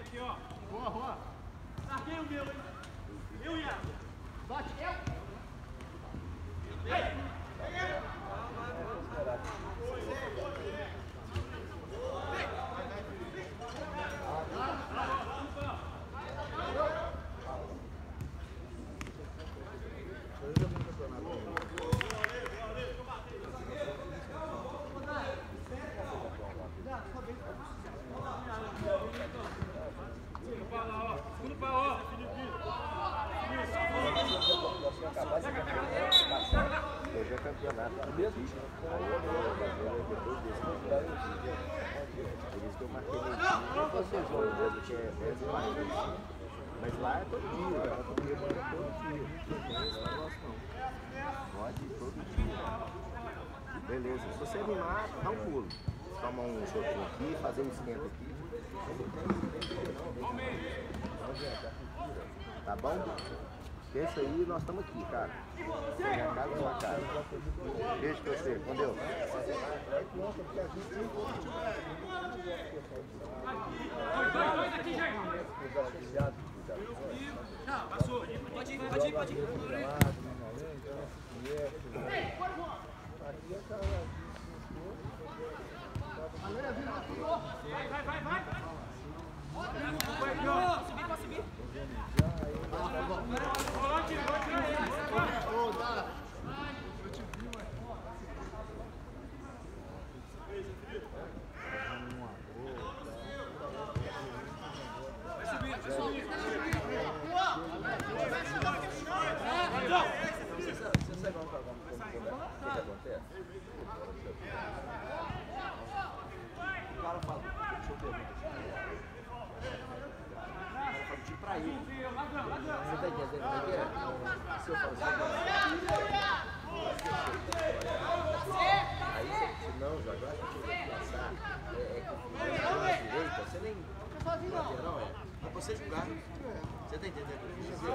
aqui, ó. Boa, boa. Larguei o meu, hein? Eu, Iago. Bate, eu. Segundo Hoje é campeonato mesmo eu vou depois desse Por isso que eu marquei no time. Não vocês vão mesmo, que 10 45. Mas lá é todo dia, todo dia. Pode ir todo dia. Beleza, se você animar, dá um pulo. Toma um choquinho aqui, fazer um aqui. Tá bom? Pensa aí, nós estamos aqui, cara. Minha casa sua casa. Beijo pra você, com Deus. Dois, O que acontece? Fala, deixa eu de pra. Você tá entendendo que é? Se eu aí você não, eu que você você nem. Jogar. Você tá entendendo o que eu quis dizer?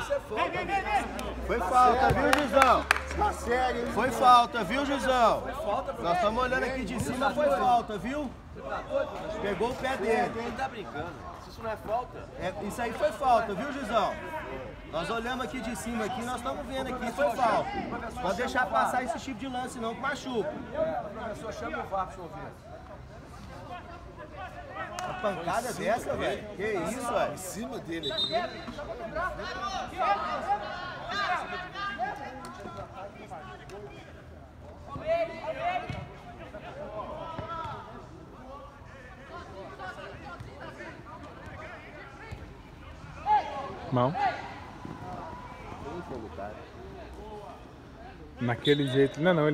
Você tá entendendo? Você entendeu? Rapidinho, ó. Segura. Que acha muito o treinador. Professor, isso é foda. Foi falta, viu, Juizão? Foi falta, viu? Nós estamos olhando aqui de cima, foi falta, viu? Pegou o pé dele. Ele tá brincando. Isso não é falta, É, isso aí foi falta, viu, Juizão? Nós olhamos aqui de cima aqui, nós estamos vendo aqui, foi falta. Pode deixar passar esse tipo de lance não, que machuca. o professor chama o VAR pra Uma pancada dessa, velho. Que isso, velho? Em cima dele aqui. Mão. Naquele jeito. Não, não, ele